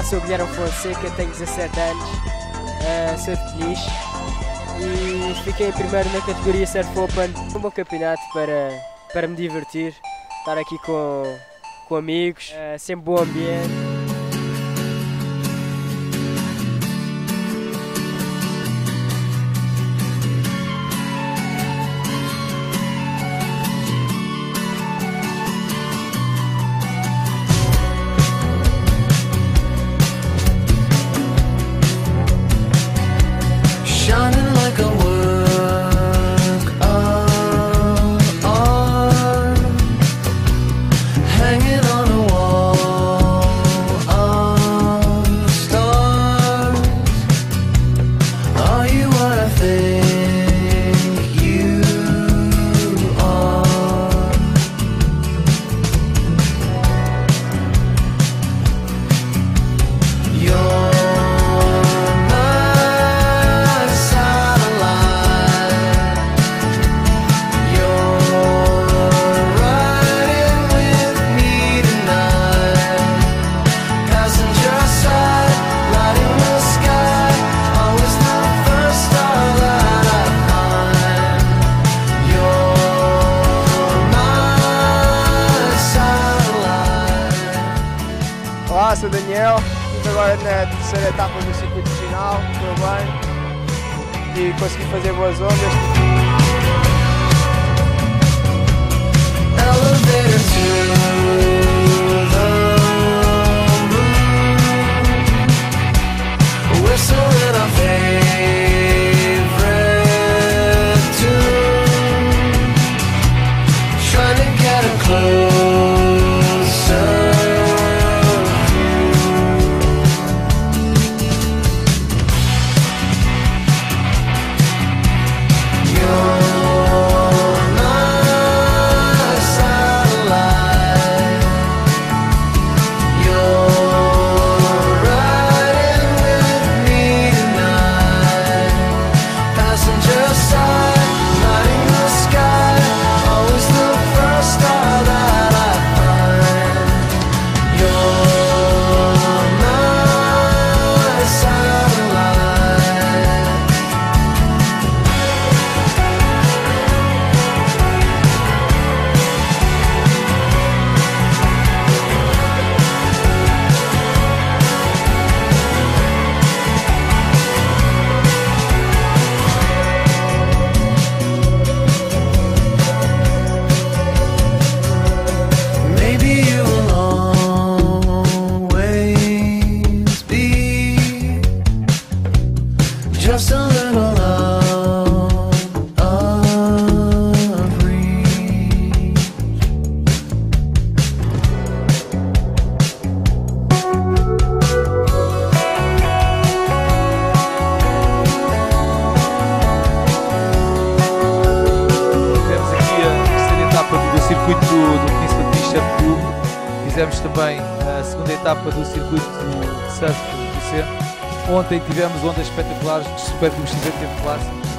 Olá, sou o Guilherme Fonseca, tenho 17 anos, uh, sou de Peniche e fiquei em primeiro na categoria Surf Open. Um bom campeonato para, para me divertir, estar aqui com, com amigos, uh, sempre bom ambiente. Olá, sou o Daniel. Estive agora na terceira etapa do circuito final, foi bem. E consegui fazer boas ondas. Elevator to the moon. Whistling our favorite segunda etapa do circuito de surf do. Ontem tivemos ondas espetaculares super combustível teve classe.